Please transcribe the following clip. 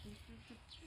쭈쭈쭈쭈